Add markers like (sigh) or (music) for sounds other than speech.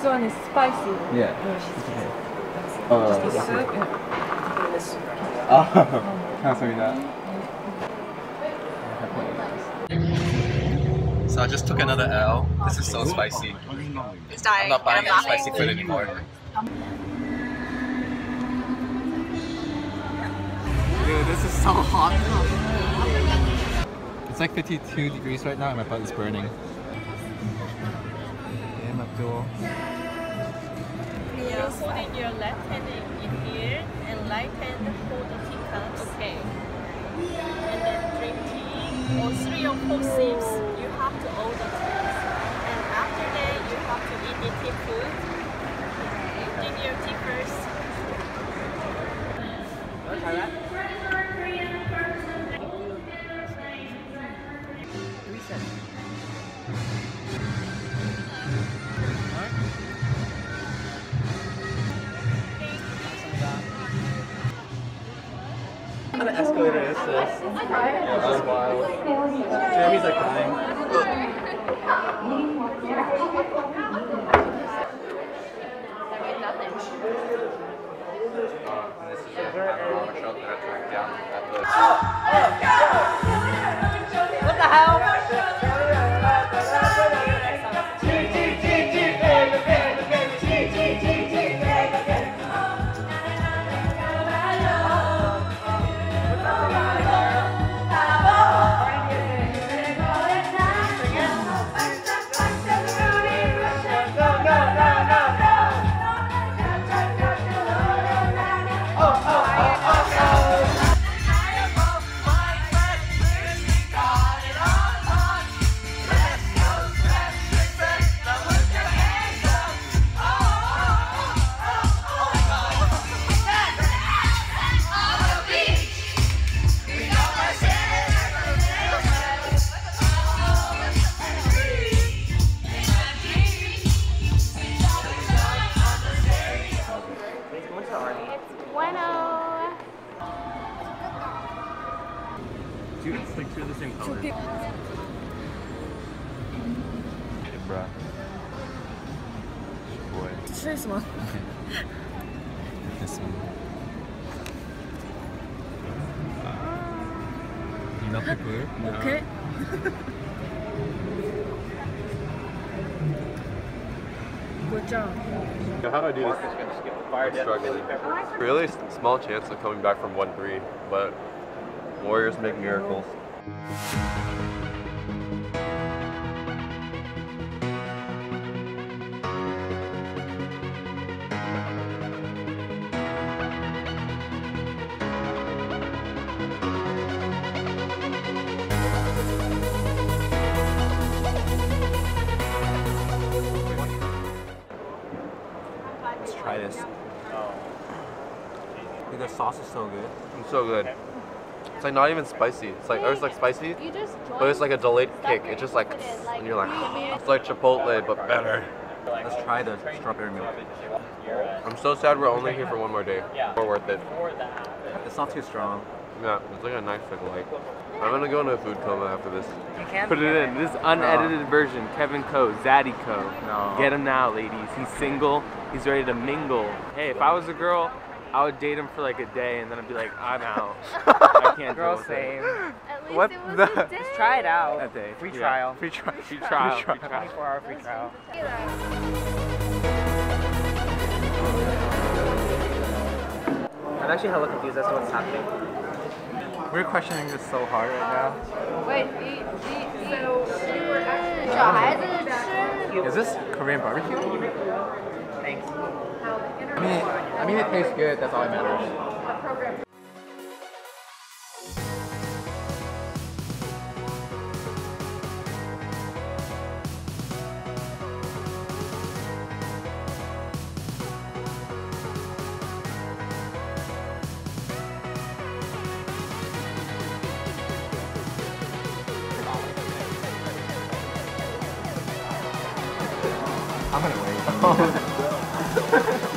This one is spicy. Yeah. Just 어. the soup. Yeah. 아, 감사합니다. So I just took another L. This is so spicy. He's dying. I'm not buying I'm any spicy food anymore. Dude, this is so hot. It's like 52 degrees right now and my butt is burning. Yeah, You're holding your left hand in, in here and right hand hold the teacups. Okay. And then drink tea or three or four sips. You have to hold the teas. And after that, you have to eat the tea food. Drink your tea first. What kind of escalator is this? Yeah, this wild. Jeremy's like crying. This is a panorama shot that I tracked down at the oh, oh, Bueno. Two the same color. Bruh. Boy. (laughs) This one. This (laughs) one. You Enough people. Okay. (laughs) Good job. How do I do this? I'm struggling. Really s- small chance of coming back from 1-3, but Warriors make miracles. Let's try this. Dude, the sauce is so good. It's so good. It's like not even spicy. It's like, or it's like spicy, You just but it's like a delayed kick. It's just like, and you're like, oh, it's like Chipotle, but better. Let's try the strawberry milk. I'm so sad we're only here for one more day. We're worth it. It's not too strong. Yeah, it's like a nice like light. I'm gonna go into a food coma after this. Put it in. This is unedited version. Kevin Ko. Zaddy Ko. No. Get him now, ladies. He's single. He's ready to mingle. Hey, if I was a girl, I would date him for like a day and then I'd be like, I'm out. I can't (laughs) Girl, deal with same. At least what. (laughs) Just try it out. A day. Free, yeah. trial. Free, trial. (laughs) Free trial. Free trial. 24 hour free trial. I'm actually hella confused as to what's happening. We're questioning this so hard right now. Wait, the, the, the. Is this Korean barbecue? Thanks. I mean, I mean it tastes good. That's all that matters. I'm gonna wait. (laughs) Ha ha ha!